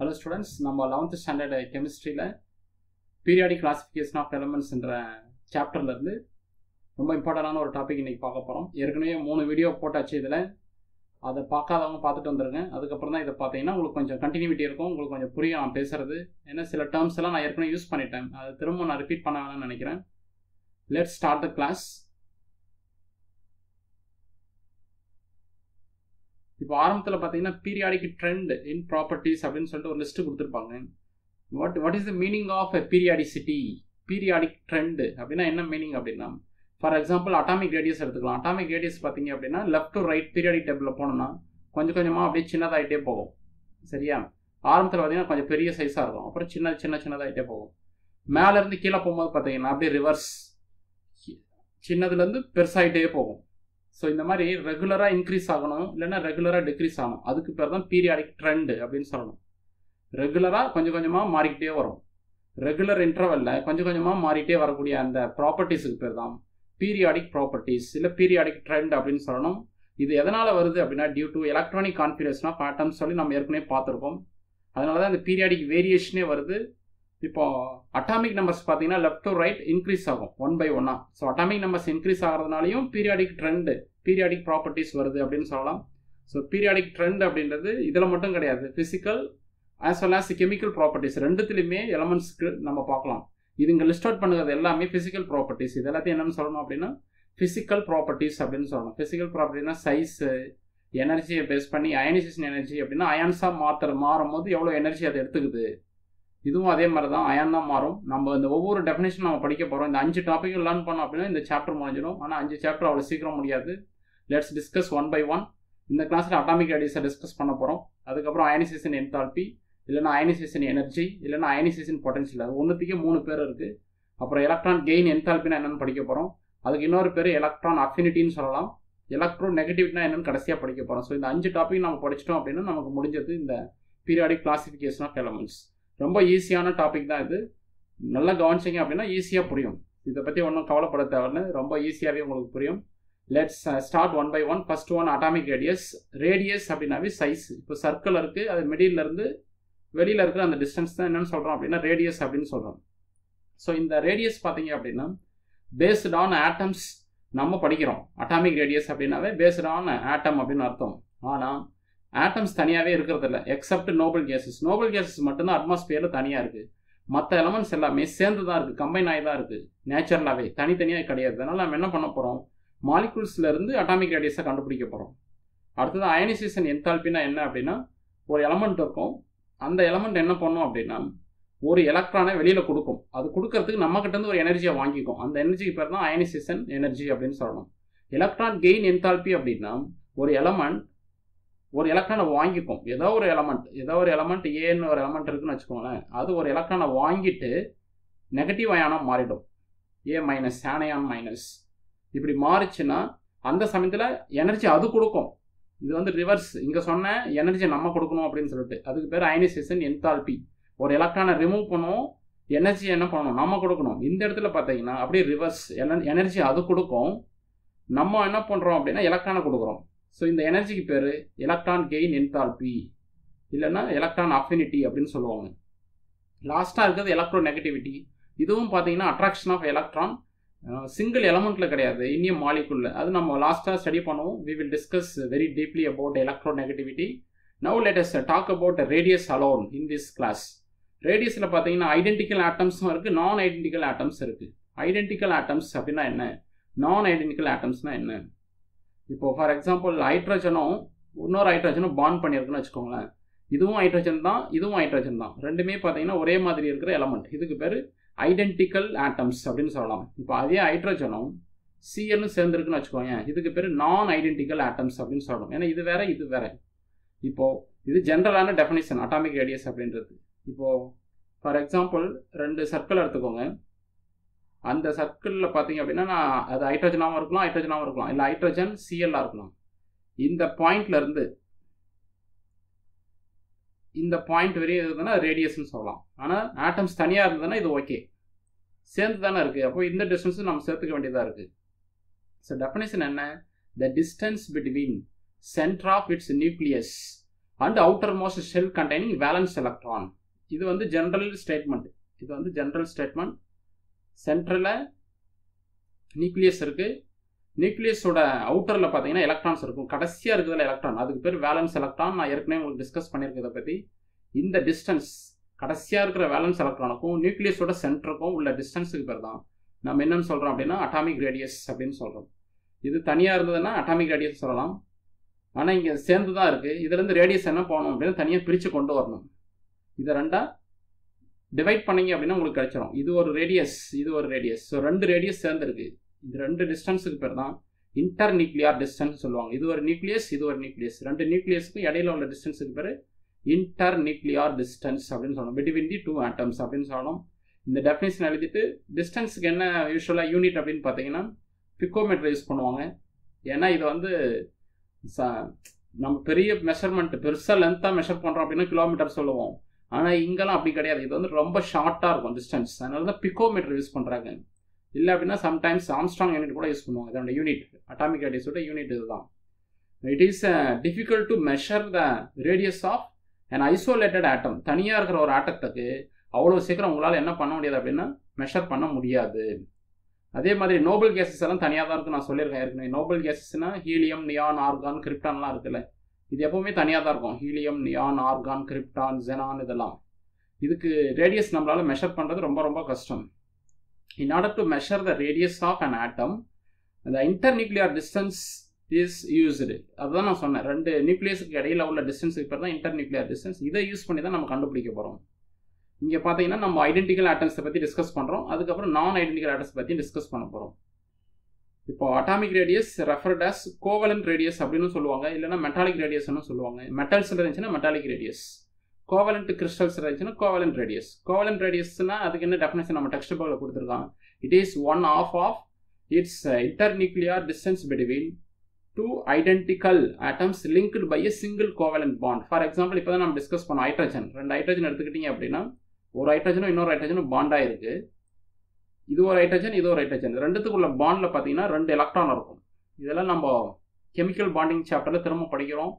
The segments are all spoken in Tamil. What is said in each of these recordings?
ஹலோ ஸ்டூடெண்ட்ஸ் நம்ம லெவன்த் ஸ்டாண்டர்டு கெமிஸ்ட்ரியில் பீரியாடிக் கிளாஸிஃபிகேஷன் ஆஃப் எலமெண்ட்ஸ்ன்ற சாப்டர்லேருந்து ரொம்ப இம்பார்ட்டண்டான ஒரு டாபிக் இன்றைக்கி பார்க்க போகிறோம் ஏற்கனவே மூணு வீடியோ போட்டாச்சு இதில். அதை பார்க்காதவங்க பார்த்துட்டு வந்துருங்க. அதுக்கப்புறம் தான் இதை பார்த்தீங்கன்னா உங்களுக்கு கொஞ்சம் கண்டினியூட்டி இருக்கும். உங்களுக்கு கொஞ்சம் புரியும் நான் பேசுகிறது ஏன்னா சில டேர்ம்ஸ் எல்லாம் நான் ஏற்கனவே யூஸ் பண்ணிட்டேன். அதை திரும்ப நான் ரிப்பீட் பண்ண வேணாம்னு நினைக்கிறேன். லெட் ஸ்டார்ட் த கிளாஸ் இப்போ ஆரம்பத்தில் பார்த்தீங்கன்னா பீரியாடிக் ட்ரெண்ட் இன் ப்ராப்பர்ட்டிஸ் அப்படின்னு சொல்லிட்டு ஒரு லிஸ்ட்டு கொடுத்துருப்பாங்க. What what is the meaning of a periodicity periodic trend அப்படின்னா என்ன மீனிங் அப்படின்னா ஃபார் எக்ஸாம்பிள் அட்டாமிக் ரேடியஸ் எடுத்துக்கலாம். அட்டாமிக் ரேடியஸ் பார்த்தீங்க அப்படின்னா லெஃப்ட் டு ரைட் பீரியாடிக் டேபிளில் போனோம்னா கொஞ்சம் கொஞ்சமாக அப்படியே சின்னதாகிட்டே போகும். சரியா? ஆரம்பத்தில் பார்த்தீங்கன்னா கொஞ்சம் பெரிய சைஸாக இருக்கும். அப்புறம் சின்ன சின்ன சின்னதாகிட்டே போகும். மேலேருந்து கீழே போகும்போது பார்த்தீங்கன்னா அப்படியே ரிவர்ஸ் சின்னதுலேருந்து பெருசாகிட்டே போகும். ஸோ இந்த மாதிரி ரெகுலராக இன்க்ரீஸ் ஆகணும் இல்லைன்னா ரெகுலராக டிக்ரீஸ் ஆகணும். அதுக்கு பேர் தான் பீரியாடிக் ட்ரெண்டு அப்படின்னு சொல்லணும். ரெகுலராக கொஞ்சம் கொஞ்சமாக மாறிக்கிட்டே வரும். ரெகுலர் இன்டர்வலில் கொஞ்சம் கொஞ்சமாக மாறிட்டே வரக்கூடிய அந்த ப்ராப்பர்ட்டிஸுக்கு பேர் தான் பீரியாடிக் ப்ராப்பர்ட்டிஸ் இல்லை பீரியாடிக் ட்ரெண்ட் அப்படின்னு சொல்லணும். இது எதனால் வருது அப்படின்னா டியூ டு எலக்ட்ரானிக் கான்ஃபிடன்ஸ்னா பேட்டர்ன் சொல்லி நம்ம ஏற்கனவே பார்த்துருக்கோம். அதனால தான் அந்த பீரியாடிக் வேரியேஷனே வருது. இப்போ அட்டாமிக் நம்பர்ஸ் பார்த்தீங்கன்னா லெஃப்ட் டு ரைட் இன்க்ரீஸ் ஆகும் ஒன் பை ஒன்னா ஸோ அட்டாமிக் நம்பர்ஸ் இன்க்ரீஸ் ஆகிறதுனாலையும் பீரியாடிக் ட்ரெண்டு பீரியாடிக் ப்ராப்பர்ட்டிஸ் வருது அப்படின்னு சொல்லலாம். ஸோ பீரியாடிக் ட்ரெண்ட் அப்படின்றது இதில் மட்டும் கிடையாது physical as well as chemical properties ரெண்டுத்துலையுமே எலமெண்ட்ஸ்க்கு நம்ம பார்க்கலாம். இது இங்கே லிஸ்ட் அவுட் பண்ணுறது எல்லாமே ஃபிசிக்கல் ப்ராப்பர்ட்டிஸ் இது எல்லாத்தையும் என்னென்னு சொல்லணும் அப்படின்னா ஃபிசிக்கல் ப்ராப்பர்ட்டிஸ் அப்படின்னு சொல்லணும். ஃபிசிக்கல் ப்ராப்பர்ட்டினா சைஸு எனர்ஜியை பேஸ் பண்ணி அயனைசேஷன் எனர்ஜி அப்படின்னா அயன்ஸாக மாற்றுற மாறும் போது எவ்வளோ எனர்ஜி அதை எடுத்துக்குது? இதுவும் அதே மாதிரி தான் அயன் தான் மாறும். நம்ம இந்த ஒவ்வொரு டெஃபினேஷன் நம்ம படிக்க போகிறோம் இந்த அஞ்சு டாப்பிக்கும் லேர்ன் பண்ணோம் அப்படின்னா இந்த சாப்டர் முடிஞ்சிடும். ஆனால் அஞ்சு சாப்டர் அவ்வளோ சீக்கிரம் முடியாது. Let's discuss one by one இந்த கிளாஸில் அட்டாமிக் ரேடியஸை டிஸ்கஸ் பண்ண போகிறோம் அதுக்கப்புறம் அயனிசேஷன் என்தால்பி இல்லைனா அயனிசேஷன் எனர்ஜி இல்லைனா அயனிசேஷன் பொட்டன்ஷியல் அது ஒன்றுத்துக்கே மூணு பேர் இருக்குது அப்புறம் எலக்ட்ரான் கெயின் என்தால்பினா என்னென்னு படிக்க போகிறோம் அதுக்கு இன்னொரு பேர் எலக்ட்ரான் அஃபினிட்டின்னு சொல்லலாம். எலக்ட்ரோ நெகட்டிவ்னா என்னென்னு கடைசியாக படிக்க போகிறோம் ஸோ இந்த அஞ்சு டாபிக் நம்ம படிச்சிட்டோம் அப்படின்னா நமக்கு முடிஞ்சது இந்த பீரியாடிக் கிளாசிஃபிகேஷன் ஆஃப் எலமெண்ட்ஸ் ரொம்ப ஈஸியான டாபிக் தான் இது. நல்லா கவனிச்சிங்க அப்படின்னா ஈஸியாக புரியும். இதை பற்றி ஒன்றும் கவலைப்பட தேவையில்ல. ரொம்ப ஈஸியாகவே உங்களுக்கு புரியும். Let's start one by one first one atomic radius radius அப்படின்னாவே சைஸ் இப்போ சர்க்கிள் இருக்குது அது மிடியிலேருந்து வெளியில் இருக்கிற அந்த டிஸ்டன்ஸ் தான் என்னென்னு சொல்கிறோம் அப்படின்னா ரேடியஸ் அப்படின்னு சொல்கிறோம் ஸோ இந்த ரேடியஸ் பார்த்தீங்க அப்படின்னா பேஸ்ட் ஆன் ஆட்டம்ஸ் நம்ம படிக்கிறோம். அட்டாமிக் ரேடியஸ் அப்படின்னாவே பேஸ்ட் ஆன் ஆட்டம் அப்படின்னு அர்த்தம். ஆனால் ஆட்டம்ஸ் தனியாகவே இருக்கிறது இல்லை except noble gases noble gases மட்டும்தான் அட்மாஸ்பியரில் தனியாக இருக்குது மற்ற எலமெண்ட்ஸ் எல்லாமே சேர்ந்து தான் இருக்குது கம்பைன் ஆகி தான் இருக்குது நேச்சுரலாகவே தனித்தனியாக கிடையாது. அதனால் நம்ம என்ன பண்ண போகிறோம் மாலிகுல்ஸ்லேருந்து அட்டாமிக் ரேடியஸை கண்டுபிடிக்க போகிறோம் அடுத்தது அயனைசேஷன் என்தால்பினா என்ன அப்படின்னா ஒரு எலமெண்ட் இருக்கும். அந்த எலமெண்ட் என்ன பண்ணும் அப்படின்னா ஒரு எலக்ட்ரானை வெளியில் கொடுக்கும். அது கொடுக்கறதுக்கு நம்மக்கிட்டேருந்து ஒரு எனர்ஜியை வாங்கிக்கும். அந்த எனர்ஜிக்கு பேர் தான் அயனைசேஷன் எனர்ஜி அப்படின்னு சொல்லணும். எலக்ட்ரான் கெயின் என்தால்பி அப்படின்னா ஒரு எலமெண்ட் ஒரு எலக்ட்ரானை வாங்கிக்கும். ஏதோ ஒரு எலமெண்ட் ஏதோ ஒரு எலமெண்ட் ஏன்னு ஒரு எலமெண்ட் இருக்குன்னு வச்சுக்கோங்களேன். அது ஒரு எலக்ட்ரானை வாங்கிட்டு நெகட்டிவ் அயானம் மாறிடும். ஏ மைனஸ் ஆனையான் மைனஸ் இப்படி மாறிச்சுன்னா அந்த சமயத்தில் எனர்ஜி அது கொடுக்கும். இது வந்து ரிவர்ஸ் இங்கே சொன்ன எனர்ஜி நம்ம கொடுக்கணும் அப்படின்னு சொல்லிட்டு. அதுக்கு பேர் அயனைசேஷன் என்தால்பி ஒரு எலக்ட்ரானை ரிமூவ் பண்ணுவோம் எனர்ஜி என்ன பண்ணணும்? நம்ம கொடுக்கணும். இந்த இடத்துல பார்த்தீங்கன்னா அப்படியே ரிவர்ஸ் எனர்ஜி அது கொடுக்கும். நம்ம என்ன பண்ணுறோம் அப்படின்னா எலக்ட்ரானை கொடுக்குறோம். ஸோ இந்த எனர்ஜிக்கு பேர் எலக்ட்ரான் கெயின் என்தால்பி இல்லைன்னா எலக்ட்ரான் அஃபினிட்டி அப்படின்னு சொல்லுவாங்க. லாஸ்ட்டாக இருக்கிறது எலக்ட்ரோ நெகட்டிவிட்டி இதுவும் பார்த்தீங்கன்னா அட்ராக்ஷன் ஆஃப் எலக்ட்ரான் சிங்கிள் எலமெண்ட்டில் கிடையாது. இன்னியம் மாலிகுலில் அது நம்ம லாஸ்ட்டாக ஸ்டடி பண்ணுவோம். We will discuss very deeply about electronegativity now let us talk about radius alone in this class ரேடியஸில் பார்த்தீங்கன்னா ஐடென்டிக்கல் ஆட்டம்ஸும் இருக்குது நான் ஐடென்டிக்கல் ஆட்டம்ஸ் இருக்குது ஐடென்டிக்கல் ஆட்டம்ஸ் அப்படின்னா என்ன? நான் ஐடென்டிக்கல் ஆட்டம்ஸ்னால் என்ன? இப்போ ஃபார் எக்ஸாம்பிள் ஹைட்ரஜனும் இன்னொரு ஹைட்ரஜனும் பாண்ட் பண்ணியிருக்குன்னு வச்சுக்கோங்களேன். இதுவும் ஹைட்ரஜன் தான் இதுவும் ஹைட்ரஜன் தான். ரெண்டுமே பார்த்தீங்கன்னா ஒரே மாதிரி இருக்கிற எலமெண்ட் இதுக்கு பேர் ஐடென்டிக்கல் ஆட்டம்ஸ் அப்படின்னு சொல்லலாம். இப்போ அதே ஹைட்ரஜனும் சிஎல்னு சேர்ந்துருக்குன்னு வச்சுக்கோங்க இதுக்கு பேர் நான் ஐடென்டிக்கல் ஆட்டம்ஸ் அப்படின்னு சொல்லணும். ஏன்னா இது வேற இது வேற. இப்போது இது ஜென்ரலான டெஃபினிஷன் அட்டாமிக் ரேடியஸ் அப்படின்றது. இப்போது ஃபார் எக்ஸாம்பிள் ரெண்டு சர்க்கிள் எடுத்துக்கோங்க. அந்த சர்க்கிளில் பார்த்தீங்க அப்படின்னா நான் அது ஹைட்ரஜனாகவும் இருக்கலாம் ஹைட்ரஜனாகவும் இருக்கலாம். இல்லை ஹைட்ரஜன் சிஎல்லாக இருக்கலாம். இந்த பாயிண்ட்லேருந்து இந்த பாயிண்ட் வரையும் இருந்ததுன்னா ரேடியஸ்னு சொல்லலாம். ஆனால் ஆட்டம்ஸ் தனியாக இருந்ததுன்னா இது ஓகே சேர்ந்து தானே இருக்குது அப்போ இந்த டிஸ்டன்ஸும் நம்ம சேர்த்துக்க வேண்டியதாக இருக்குது ஸோ டெஃபினேஷன் என்ன? The distance between centre of its nucleus and outermost shell containing valence electron இது வந்து ஜென்ரல் ஸ்டேட்மெண்ட் இது வந்து ஜென்ரல் ஸ்டேட்மெண்ட் சென்ட்ரலில் நியூக்ளியஸ் இருக்குது நியூக்ளியஸோட அவுட்டரில் பார்த்தீங்கன்னா எலக்ட்ரான்ஸ் இருக்கும். கடைசியாக இருக்கிறதுல எலக்ட்ரான் அதுக்கு பேர் வேலன்ஸ் எலக்ட்ரான் நான் ஏற்கனவே உங்களுக்கு டிஸ்கஸ் பண்ணியிருக்கதை பற்றி இந்த டிஸ்டன்ஸ் கடைசியாக இருக்கிற வேலன்ஸ் எலக்ட்ரானுக்கும் நியூக்ளியஸோட சென்டருக்கும் உள்ள டிஸ்டன்ஸுக்கு பேர் தான். நம்ம என்னன்னு சொல்கிறோம் அப்படின்னா அட்டாமிக் ரேடியஸ் அப்படின்னு சொல்கிறோம் இது தனியாக இருந்ததுன்னா அட்டாமிக் ரேடியஸ் சொல்லலாம். ஆனால் இங்கே சேர்ந்து தான் இருக்குது இதுலேருந்து ரேடியஸ் என்ன போகணும் அப்படின்னு தனியாக பிரித்து கொண்டு வரணும். இதை ரெண்டாக டிவைட் பண்ணீங்க அப்படின்னா உங்களுக்கு கிடைச்சிடும் இது ஒரு ரேடியஸ் இது ஒரு ரேடியஸ் ஸோ ரெண்டு ரேடியஸ் சேர்ந்துருக்கு. இது ரெண்டு டிஸ்டன்ஸுக்கு பேர் தான் இன்டர் நியூக்ளியார் டிஸ்டன்ஸ் சொல்லுவாங்க. இது ஒரு நியூக்ளியஸ் இது ஒரு நியூக்ளியஸ் ரெண்டு நியூக்ளியஸுக்கும் இடையில உள்ள டிஸ்டன்ஸுக்கு பேர் இன்டர் நியூக்ளியார் டிஸ்டன்ஸ் அப்படின்னு சொல்லணும். பிட்வீன் தி டூ ஆட்டம்ஸ் அப்படின்னு சொல்லணும். இந்த டெஃபினேஷன் எழுதிட்டு டிஸ்டன்ஸுக்கு என்ன யூஸ்வலாக யூனிட் அப்படின்னு பார்த்தீங்கன்னா பிக்கோமீட்டர் யூஸ் பண்ணுவாங்க. ஏன்னா இது வந்து நம்ம பெரிய மெஷர்மெண்ட் பெருசாக லென்த்தாக மெஷர் பண்ணுறோம் அப்படின்னா கிலோமீட்டர் சொல்லுவோம். ஆனால் இங்கெல்லாம் அப்படி கிடையாது. இது வந்து ரொம்ப ஷார்ட்டாக இருக்கும் டிஸ்டன்ஸ் அதனால தான் பிக்கோமீட்டர் யூஸ் பண்ணுறாங்க இல்லை அப்படின்னா சம்டைம்ஸ் ஆம்ஸ்ட்ராங் யூனிட் கூட யூஸ் பண்ணுவாங்க. இதோட யூனிட் அட்டாமிக் ரேடியஸோட யூனிட் இதுதான். It is difficult to measure the radius of an isolated atom தனியாக இருக்கிற ஒரு ஆட்டத்துக்கு அவ்வளோ சீக்கிரம் உங்களால் என்ன பண்ண முடியாது அப்படின்னா மெஷர் பண்ண முடியாது. அதே மாதிரி நோபல் கேசஸ் எல்லாம் தனியாக தான் இருக்குது நான் சொல்லியிருக்கேன் ஏற்கனவே. நோபல் கேசஸ்னால் ஹீலியம் நியான் ஆர்கான் கிரிப்டான்லாம் இருக்குல்ல. இது எப்போவுமே தனியாக தான் இருக்கும். Helium neon argon krypton xenon இதெல்லாம். இதுக்கு ரேடியஸ் நம்மளால் மெஷர் பண்ணுறது ரொம்ப ரொம்ப கஷ்டம். In order to measure the radius of an atom அந்த internuclear distance is used அதுதான் நான் சொன்னேன். ரெண்டு நியூக்ளியஸுக்கு இடையில உள்ள டிஸ்டன்ஸுக்கு பேர் தான் இன்டர் நியூக்ளியர் டிஸ்டன்ஸ் இதை யூஸ் பண்ணி தான் நம்ம கண்டுபிடிக்க போகிறோம் இங்கே பார்த்தீங்கன்னா நம்ம ஐடென்டிக்கல் ஆட்டம்ஸை பற்றி டிஸ்கஸ் பண்ணுறோம் அதுக்கப்புறம் நான் ஐடென்டிக்கல் ஆட்டம்ஸ் பற்றி டிஸ்கஸ் பண்ண போகிறோம் இப்போ atomic radius referred as covalent radius அப்படின்னு சொல்லுவாங்க. இல்லைனா மெட்டாலிக் ரேடியஸ்னு சொல்லுவாங்க. மெட்டல்ஸ் இருந்துச்சுன்னா மெட்டாலிக் ரேடியஸ் கோவலண்ட் கிறிஸ்டல்ஸ் இருந்துச்சுன்னா கோவலண்ட் ரேடியஸ் கோவலண்ட் ரேடியஸ்னா அதுக்கு என்ன டெஃபினேஷன் நம்ம டெக்ஸ்ட் புக்கில் கொடுத்துருக்காங்க. It is one of of its internuclear distance between two identical atoms linked by a single covalent bond for example இப்போ தான் நம்ம டிஸ்கஸ் பண்ணோம் ஹைட்ரஜன் ரெண்டு ஹைட்ரஜன் எடுத்துக்கிட்டீங்க அப்படின்னா ஒரு ஹைட்ரஜனும் இன்னொரு ஹைட்ரஜனும் பாண்டாக இருக்குது இது ஒரு ஹைட்ரஜன் இது ஒரு ஹைட்ரஜன் ரெண்டுத்துக்குள்ள பாண்டில் பார்த்தீங்கன்னா ரெண்டு எலக்ட்ரான் இருக்கும். இதெல்லாம் நம்ம கெமிக்கல் பாண்டிங் சாப்டரில் திரும்ப படிக்கிறோம்.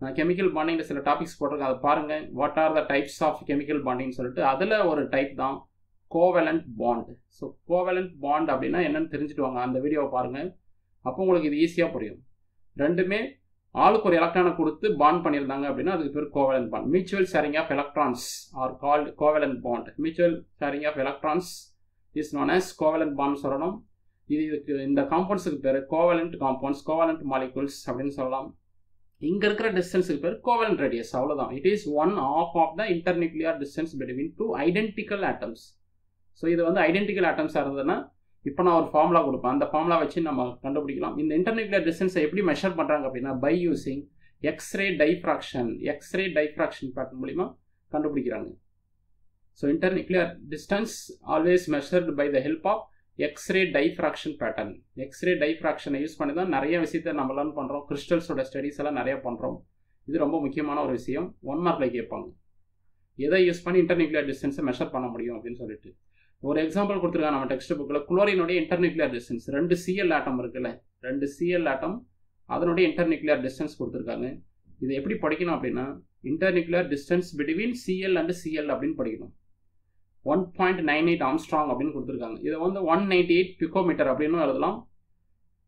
நான் கெமிக்கல் பாண்டிங்கில் சில டாபிக்ஸ் போட்டிருக்கேன். அதை பாருங்கள் what are the types of chemical bonding சொல்லிட்டு அதில் ஒரு டைப் தான் covalent bond so covalent bond அப்படின்னா என்னென்னு தெரிஞ்சுட்டு வாங்க. அந்த வீடியோவை பாருங்கள் அப்போ உங்களுக்கு இது ஈஸியாக புரியும். ரெண்டுமே ஆளுக்கு ஒரு எலக்ட்ரானை கொடுத்து பாண்ட் பண்ணியிருந்தாங்க அப்படின்னா அதுக்கு பேர் covalent bond mutual sharing of electrons are called covalent bond mutual sharing of electrons is known as covalent bond சொல்லணும் இது இதுக்கு இந்த காம்பவுண்ட்ஸுக்கு பேர் கோவலண்ட் காம்பவுண்ட்ஸ் கோவலண்ட் மாலிகுல்ஸ் அப்படின்னு சொல்லலாம். இங்கே இருக்கிற டிஸ்டன்ஸுக்கு பேர் கோவலண்ட் ரேடியஸ் அவ்வளோதான் it is one of of the internuclear distance between two identical atoms so இது வந்து ஐடென்டிக்கல் ஆட்டம்ஸாக இருந்ததுன்னா இப்போ நான் ஒரு ஃபார்முலா கொடுப்பேன். அந்த ஃபார்முலா வச்சு நம்ம கண்டுபிடிக்கலாம். இந்த இன்டர்நியூக்ளியர் டிஸ்டன்ஸை எப்படி மெஷர் பண்ணுறாங்க அப்படின்னா by using x ray diffraction x ray diffraction pattern மூலிமா கண்டுபிடிக்கிறாங்க. So internuclear distance always measured by the help of x ray diffraction pattern x ray டைஃப்ராக்ஷனை use பண்ணி தான் நிறைய விஷயத்த நம்ம லேர்ன் பண்ணுறோம் கிறிஸ்டல்ஸோட ஸ்டடீஸ் எல்லாம் நிறைய பண்ணுறோம் இது ரொம்ப முக்கியமான ஒரு விஷயம். ஒன் மார்க்கில் கேட்பாங்க. எதை யூஸ் பண்ணி இன்டர்நியூக்ளியர் டிஸ்டன்ஸை மெஷர் பண்ண முடியும் அப்படின்னு சொல்லிட்டு. ஒரு எக்ஸாம்பிள் கொடுத்துருக்காங்க நம்ம டெக்ஸ்ட் புக்கில் குளோரினுடைய இன்டர்நியூக்ளியர் டிஸ்டன்ஸ் ரெண்டு சிஎல் ஆட்டம் இருக்குல்ல. ரெண்டு சிஎல் ஆட்டம் அதனுடைய இன்டர்நியூக்ளியர் டிஸ்டன்ஸ் கொடுத்துருக்காங்க. இதை எப்படி படிக்கணும் அப்படின்னா internuclear distance between C L and C L அப்படின்னு படிக்கணும். One point nine eight angstrom அப்படின்னு கொடுத்துருக்காங்க. இதை வந்து ஒன் நைன்டி எயிட் பிகோமீட்டர் அப்படின்னு எழுதலாம்.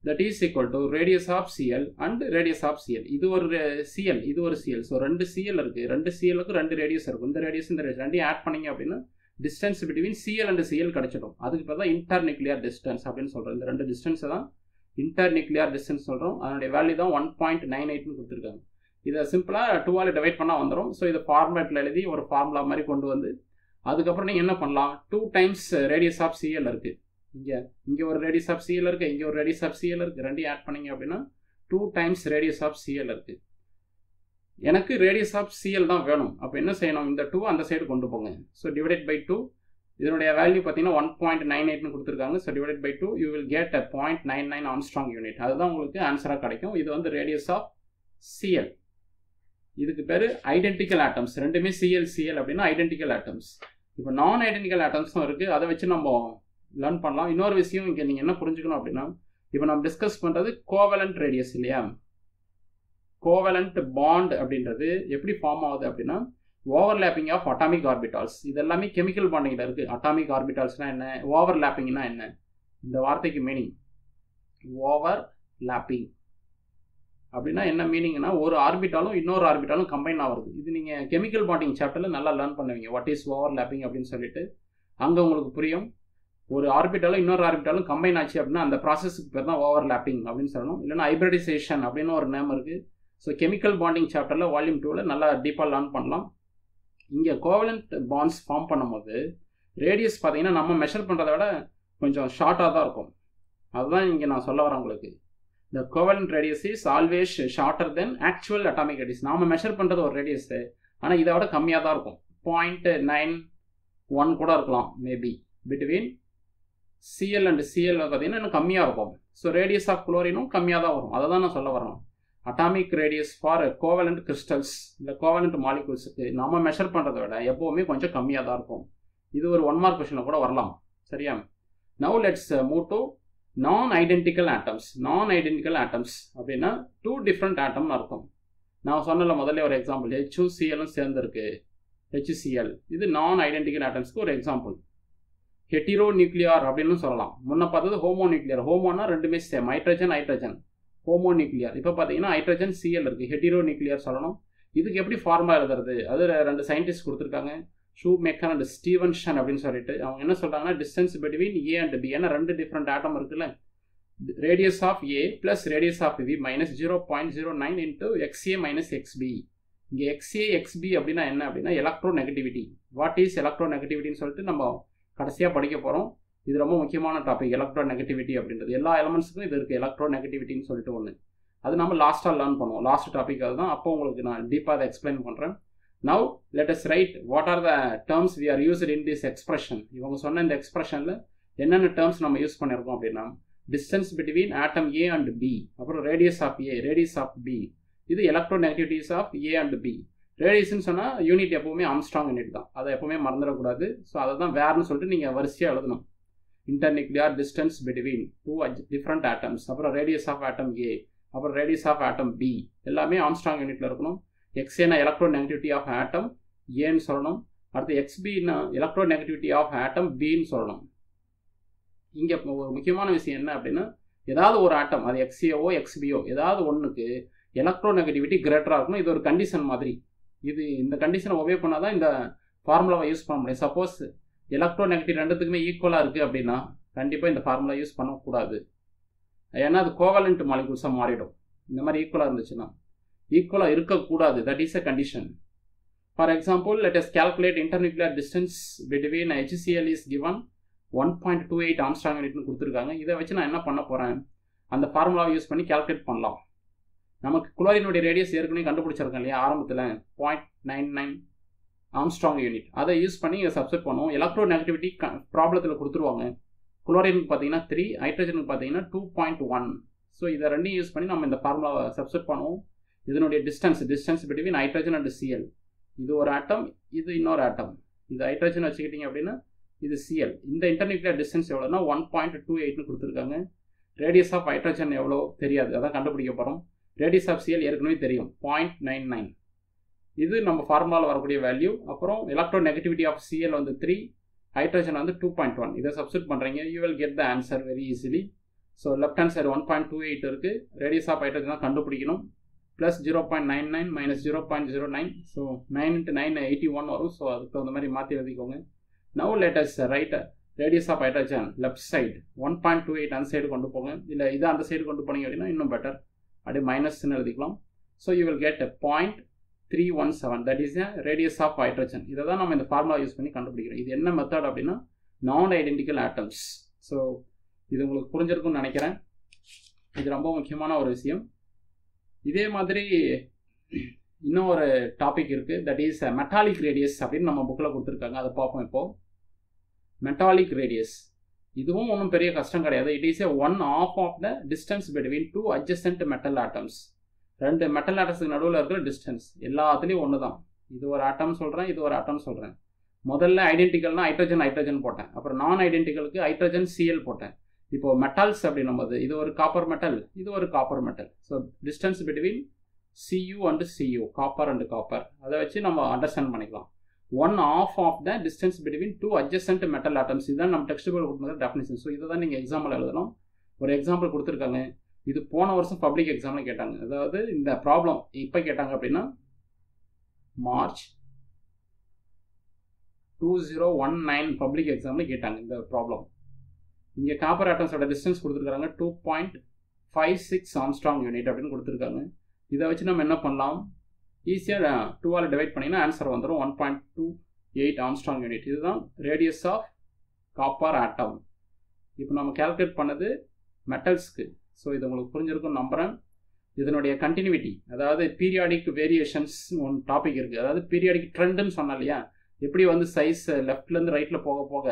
That is equal to radius of C L and radius of C L இது ஒரு சிஎல் இது ஒரு சிஎல் ஸோ ரெண்டு சிஎல் இருக்குது ரெண்டு சிஎலுக்கு ரெண்டு ரேடியஸ் இருக்கும். இந்த ரேடியஸ் இந்த ரேடியஸ் ரெண்டையும் ஆட் பண்ணீங்க அப்படின்னா distance between C L and C L கிடைச்சிடும். அதுக்கு பார்த்தா தான் இன்டர் நியூக்ளியர் டிஸ்டன்ஸ் அப்படின்னு சொல்கிறோம் இந்த ரெண்டு டிஸ்டன்ஸை தான் இன்டர் நியூக்ளியர் டிஸ்டன்ஸ் சொல்கிறோம் அதனுடைய வேல்யூ தான் ஒன் பாயிண்ட் நைன் எயிட்னு கொடுத்துருக்காங்க. இதை சிம்பிளாக டூவால் டிவைட் பண்ணால் வந்துடும் ஸோ இதை ஃபார்மேட்டில் எழுதி ஒரு ஃபார்முலா மாதிரி கொண்டு வந்து அதுக்கப்புறம் நீங்கள் என்ன பண்ணலாம்? Two times radius uh, of C L இருக்குது இங்கே இங்கே ஒரு ரேடியஸ் ஆஃப் சிஎல் இருக்குது இங்கே ஒரு ரேடியஸ் ஆஃப் சிஎல் இருக்குது ரெண்டையும் ஆட் பண்ணீங்க அப்படின்னா two times radius of C L இருக்குது எனக்கு ரேடியஸ் ஆஃப் சிஎல் தான் வேணும். அப்போ என்ன செய்யணும்? இந்த டூ அந்த சைடு கொண்டு போங்க. ஸோ டிவைடட் பை டூ இதனுடைய வேல்யூ பார்த்தீங்கன்னா ஒன் பாயிண்ட் நைன் எயிட்னு கொடுத்துருக்காங்க. So divide by two you will get a point nine nine angstrom unit அதுதான் உங்களுக்கு ஆன்சராக கிடைக்கும். இது வந்து ரேடியஸ் ஆஃப் சிஎல் இதுக்கு பேர் ஐடென்டிக்கல் ஆட்டம்ஸ் ரெண்டுமே சிஎல் சிஎல் அப்படின்னா ஐடென்டிக்கல் ஆட்டம்ஸ் இப்போ நான் ஐடென்டிக்கல் ஆட்டம்ஸும் இருக்குது அதை வச்சு நம்ம லேர்ன் பண்ணலாம். இன்னொரு விஷயம் இங்கே நீங்கள் என்ன புரிஞ்சுக்கணும் அப்படின்னா இப்போ நம்ம டிஸ்கஸ் பண்ணுறது கோவலண்ட் ரேடியஸ் இல்லையா? கோவலண்ட் பாண்ட் அப்படின்றது எப்படி ஃபார்ம் ஆகுது அப்படின்னா ஓவர்லேப்பிங் ஆஃப் அட்டாமிக் ஆர்பிட்டால்ஸ் இது எல்லாமே கெமிக்கல் பாண்டிங்கில் இருக்குது அட்டாமிக் ஆர்பிட்டால்ஸ்னால் என்ன? ஓவர்லேப்பிங்னா என்ன? இந்த வார்த்தைக்கு மீனிங் ஓவர் லேப்பிங் அப்படின்னா என்ன மீனிங்னா ஒரு ஆர்பிட்டாலும் இன்னொரு ஆர்பிட்டாலும் கம்பைன் ஆகுது இது நீங்கள் கெமிக்கல் பாண்டிங் சாப்டரில் நல்லா லேர்ன் பண்ணுவீங்க. வாட் இஸ் ஓவர் லேப்பிங் அப்படின்னு சொல்லிட்டு. அங்கே உங்களுக்கு புரியும். ஒரு ஆர்பிட்டாலும் இன்னொரு ஆர்பிட்டாலும் கம்பைன் ஆச்சு அப்படின்னா அந்த ப்ராசஸுக்கு பேர் தான் ஓவர் லேப்பிங் அப்படின்னு சொல்லணும். இல்லைன்னா ஹைப்ரடைசேஷன் அப்படின்னு ஒரு நேம் இருக்குது ஸோ கெமிக்கல் பாண்டிங் சாப்டரில் வால்யூம் டூவில் நல்லா டீப்பாக லேர்ன் பண்ணலாம். இங்கே கோவலண்ட் பாண்ட்ஸ் ஃபார்ம் பண்ணும்போது ரேடியஸ் பார்த்தீங்கன்னா நம்ம மெஷர் பண்ணுறத விட கொஞ்சம் ஷார்ட்டாக தான் இருக்கும். அதுதான் இங்கே நான் சொல்ல வரேன் உங்களுக்கு. இந்த covalent radius is always shorter than actual atomic radius நாம் மெஷர் பண்ணுறது ஒரு ரேடியஸு ஆனால் இதை விட கம்மியாக தான் இருக்கும். பாயிண்ட் நைன் ஒன் கூட இருக்கலாம் maybe between C L and C L பார்த்தீங்கன்னா இன்னும் கம்மியாக இருக்கும். ஸோ ரேடியஸ் ஆஃப் குளோரினும் கம்மியாக தான் வரும். அதை தான் நான் சொல்ல வரணும். Atomic radius for covalent crystals இந்த கோவலண்ட் மாலிகூல்ஸுக்கு நம்ம மெஷர் பண்ணுறத விட எப்போவுமே கொஞ்சம் கம்மியாக தான் இருக்கும். இது ஒரு ஒன் மார்க் கொஷனில் கூட வரலாம். சரியா? Now let's move to non identical atoms non identical atoms அப்படின்னா டூ டிஃப்ரெண்ட் ஆட்டம்னு அர்த்தம். நான் சொன்னல முதல்ல ஒரு எக்ஸாம்பிள் ஹெச்யூ சிஎலும் சேர்ந்துருக்கு. ஹெச்சிசிஎல் இது நான் ஐடென்டிக்கல் ஆட்டம்ஸ்க்கு ஒரு எக்ஸாம்பிள் ஹெட்டிரோ நியூக்ளியார் அப்படின்னு சொல்லலாம். முன்ன பார்த்தது ஹோமோ நியூக்ளியர் ஹோமோனா ரெண்டுமே same hydrogen hydrogen homo nuclear இப்போ பார்த்தீங்கன்னா ஹைட்ரஜன் சிஎல் இருக்குது ஹெட்டிரோ நியூக்ளியர் சொல்லணும். இதுக்கு எப்படி ஃபார்மாக எழுதுறது? அது ரெண்டு சயின்டிஸ்ட் கொடுத்துருக்காங்க. ஷூ மேக்கர் அண்ட் ஸ்டீவன்ஷன் அப்படின்னு சொல்லிட்டு அவங்க என்ன சொல்கிறாங்கன்னா distance between A and B ஏன்னா ரெண்டு டிஃப்ரெண்ட் ஆட்டம் இருக்குல்ல. Radius of A plus radius of B minus zero point zero nine into X A minus X B இங்கே எக்ஸ்ஏ எக்ஸ்பி அப்படின்னா என்ன அப்படின்னா electronegativity what is electro நெகட்டிவிட்டின்னு சொல்லிட்டு நம்ம கடைசியாக படிக்க போகிறோம் இது ரொம்ப முக்கியமான டாபிக் எலக்ட்ரோ நெகட்டிவிட்டி அப்படின்றது. எல்லா எலமெண்ட்ஸுக்கும் இது இருக்குது எலக்ட்ரோ நெகட்டிவிட்டின்னு சொல்லிட்டு ஒன்று அது நம்ம லாஸ்ட்டாக லேர்ன் பண்ணுவோம். லாஸ்ட் டாபிக் அதுதான். அப்போ உங்களுக்கு நான் டீப்பாக அதை எக்ஸ்பிளைன் பண்ணுறேன் now let us write what are the terms we are used in this expression இவங்க சொன்ன இந்த எக்ஸ்பிரஷனில் என்னென்ன டேர்ம்ஸ் நம்ம யூஸ் பண்ணியிருக்கோம் அப்படின்னா distance between atom A and B அப்புறம் radius of A radius of B இது electronegativities of A and B ரேடியஸ்ன்னு சொன்னால் யூனிட் எப்போவுமே அம்ஸ்ட்ராங் யூனிட் தான். அதை எப்போவுமே மறந்துடக்கூடாது. ஸோ அதை தான் வேறுனு சொல்லிட்டு நீங்கள் வரிசையாக எழுதணும். Internuclear distance between two different atoms அப்புறம் ரேடியஸ் ஆஃப் ஆட்டம் ஏ அப்புறம் ரேடியஸ் ஆஃப் ஆட்டம் பி எல்லாமே ஆம்ஸ்ட்ராங் யூனிட்டில் இருக்கணும். எக்ஸ்ஏனா எலக்ட்ரோ நெகட்டிவிட்டி ஆஃப் ஆட்டம் ஏன்னு சொல்லணும். அடுத்து எக்ஸ்பின்னா எலக்ட்ரோ நெகட்டிவிட்டி ஆஃப் ஆட்டம் பின்னு சொல்லணும். இங்கே ஒரு முக்கியமான விஷயம் என்ன அப்படின்னா ஏதாவது ஒரு ஆட்டம் அது எக்ஸ்ஏஓ எக்ஸ்பிஓ ஏதாவது ஒன்றுக்கு எலக்ட்ரோ நெகட்டிவிட்டி கிரேட்டராக இருக்கணும். இது ஒரு கண்டிஷன் மாதிரி. இது இந்த கண்டிஷனை ஒபே பண்ணால் தான் இந்த ஃபார்முலாவை யூஸ் பண்ண முடியும். சப்போஸ் எலக்ட்ரோ நெகட்டிவ் ரெண்டுத்துக்குமே ஈக்குவலாக இருக்குது அப்படின்னா கண்டிப்பாக இந்த ஃபார்முலா யூஸ் பண்ணக்கூடாது. ஏன்னா அது கோவலண்ட் மாலிகூல்ஸாக மாறிடும். இந்த மாதிரி ஈக்குவலாக இருந்துச்சுன்னா. ஈக்குவலாக இருக்கக்கூடாது. That is a condition for example let's calculate internuclear distance between H C L is given one point two eight angstrom யூனிட்னு கொடுத்துருக்காங்க. இதை வச்சு நான் என்ன பண்ண போகிறேன் அந்த ஃபார்முலாவை யூஸ் பண்ணி கேல்குலேட் பண்ணலாம். நமக்கு குளோரினுடைய ரேடியஸ் ஏற்கனவே கண்டுபிடிச்சிருக்கோம் இல்லையா ஆரம்பத்தில்? Point nine nine angstrom unit அதை யூஸ் பண்ணி இதை சப்ஸ்ட் பண்ணுவோம். எலக்ட்ரோ நெகட்டிவிட்டி ப்ராப்ளத்தில் கொடுத்துருவாங்க. குளோரினுக்கு பார்த்தீங்கன்னா த்ரீ ஹைட்ரஜனுக்கு பார்த்தீங்கன்னா டூ பாயிண்ட் ஒன் ஸோ இதை ரெண்டையும் யூஸ் பண்ணி நம்ம இந்த ஃபார்முலாவை சப்ஸ்ட் பண்ணுவோம். இதனுடைய distance distance between hydrogen and C L இது ஒரு ஆட்டம் இது இன்னொரு ஆட்டம் இது ஹைட்ரஜன் வச்சுக்கிட்டீங்க அப்படின்னா இது சிஎல் இந்த இன்டர்நியூக்ளியர் டிஸ்டன்ஸ் எவ்வளோனா ஒன் பாயிண்ட் டூ எயிட்னு கொடுத்துருக்காங்க. ரேடியஸ் ஆஃப் ஹைட்ரஜன் எவ்வளோ தெரியாது. அதான் கண்டுபிடிக்க போகிறோம் ரேடியஸ் ஆஃப் சிஎல் ஏற்கனவே தெரியும். பாயிண்ட் நைன் நைன் இது நம்ம ஃபார்முலாவில் வரக்கூடிய வேல்யூ அப்புறம் எலக்ட்ரோ நெகட்டிவிட்டி ஆஃப் சிஎல் வந்து த்ரீ ஹைட்ரஜன் வந்து டூ பாயிண்ட் ஒன் இதை சப்ஸ்டியூட் பண்ணுறீங்க you will get the answer very easily so left hand side one point two eight இருக்குது ரேடியஸ் ஆஃப் ஹைட்ரஜன் தான் கண்டுபிடிக்கணும். Plus zero point nine nine minus zero point zero nine so nine into nine eighty one வரும். ஸோ அதுக்கு தகுந்த மாதிரி மாற்றி எழுதிக்கோங்க. Now let us write radius of hydrogen left side one point two eight அந்த சைடு கொண்டு போங்க. இல்லை இதை அந்த சைடு கொண்டு போனீங்க அப்படின்னா இன்னும் பெட்டர் அப்படியே மைனஸ்ன்னு எழுதிக்கலாம். So you will get point three one seven that is a radius of hydrogen இதை தான் நம்ம இந்த ஃபார்முலா யூஸ் பண்ணி கண்டுபிடிக்கிறோம். இது என்ன மெத்தட் அப்படின்னா நான் ஐடென்டிக்கல் ஆட்டம்ஸ் ஸோ இது உங்களுக்கு புரிஞ்சிருக்கும்னு நினைக்கிறேன். இது ரொம்ப முக்கியமான ஒரு விஷயம். இதே மாதிரி இன்னும் ஒரு டாபிக் இருக்குது தட் இஸ் மெட்டாலிக் ரேடியஸ் அப்படின்னு நம்ம புக்கில் கொடுத்துருக்காங்க. அதை பார்ப்போம் இப்போ. மெட்டாலிக் ரேடியஸ் இதுவும் ஒன்றும் பெரிய கஷ்டம் கிடையாது. It is a one of of the distance between two adjacent metal atoms ரெண்டு மெட்டல் ஆட்டம்ஸுக்கு நடுவில் இருக்கிற டிஸ்டன்ஸ் எல்லாத்துலேயும் ஒன்று தான் இது ஒரு ஆட்டம் சொல்கிறேன் இது ஒரு ஆட்டம் சொல்கிறேன் முதல்ல ஐடென்டிக்கல்னா ஹைட்ரஜன் ஹைட்ரஜன் போட்டேன். அப்புறம் நான் ஐடென்டிக்கலுக்கு ஹைட்ரஜன் சிஎல் போட்டேன். இப்போ மெட்டல்ஸ் அப்படின்னும் போது இது ஒரு காப்பர் மெட்டல் இது ஒரு copper metal so distance between C U and C U copper and copper அதை வச்சு நம்ம அண்டர்ஸ்டாண்ட் பண்ணிக்கலாம். One of of the distance between two adjacent metal atoms இதுதான் நம்ம டெக்ஸ்ட் புக் கொடுக்குற டெஃபினேஷன் ஸோ இதை தான் நீங்கள் எக்ஸாம்பிள் எழுதணும். ஒரு எக்ஸாம்பிள் கொடுத்துருக்காங்க. இது போன வருஷம் பப்ளிக் எக்ஸாமில் கேட்டாங்க. அதாவது இந்த ப்ராப்ளம் இப்போ கேட்டாங்க அப்படின்னா March two zero one nine public எக்ஸாமில் கேட்டாங்க இந்த ப்ராப்ளம் இங்கே காப்பர் ஆட்டம்ஸோட டிஸ்டன்ஸ் கொடுத்துருக்காங்க two point five six angstrom unit அப்படின்னு கொடுத்துருக்காங்க. இதை வச்சு நம்ம என்ன பண்ணலாம்? ஈஸியாக டூவால் டிவைட் பண்ணிங்கன்னா ஆன்சர் வந்துடும் one point two eight angstrom unit இதுதான் ரேடியஸ் ஆஃப் காப்பர் ஆட்டம் இப்போ நம்ம கேல்குலேட் பண்ணது மெட்டல்ஸ்க்கு ஸோ இது உங்களுக்கு புரிஞ்சிருக்கும் நம்புகிறேன் இதனுடைய கண்டினியூட்டி அதாவது பீரியாடிக் வேரியேஷன்ஸ் ஒன் டாபிக் இருக்குது அதாவது பீரியாடிக் ட்ரெண்டுன்னு சொன்னேன் இல்லையா? எப்படி வந்து சைஸ் லெஃப்ட்லேருந்து ரைட்டில் போக போக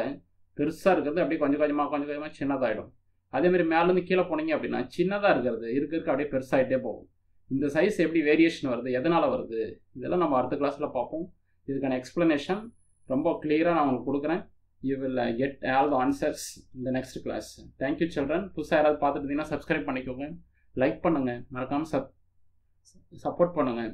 பெருசாக இருக்கிறது அப்படியே கொஞ்சம் கொஞ்சமாக கொஞ்சம் கொஞ்சமாக சின்னதாகிடும் அதேமாதிரி மேலேருந்து கீழே போனீங்க அப்படின்னா சின்னதாக இருக்கிறது இருக்க இருக்க அப்படியே பெருசாகிட்டே போகும். இந்த சைஸ் எப்படி வேரியேஷன் வருது எதனால் வருது இதெல்லாம் நம்ம அடுத்த கிளாஸில் பார்ப்போம். இதுக்கான எக்ஸ்ப்ளனேஷன் ரொம்ப கிளியராக நான் உங்களுக்கு கொடுக்குறேன். You will get all the answers இந்த next class thank you children புதுசாக யாராவது பார்த்துட்டு இருந்தீங்கன்னா சப்ஸ்கிரைப் பண்ணிக்கோங்க. லைக் பண்ணுங்கள் மறக்காமல் சப் சப்போர்ட் பண்ணுங்கள்